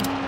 you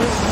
We'll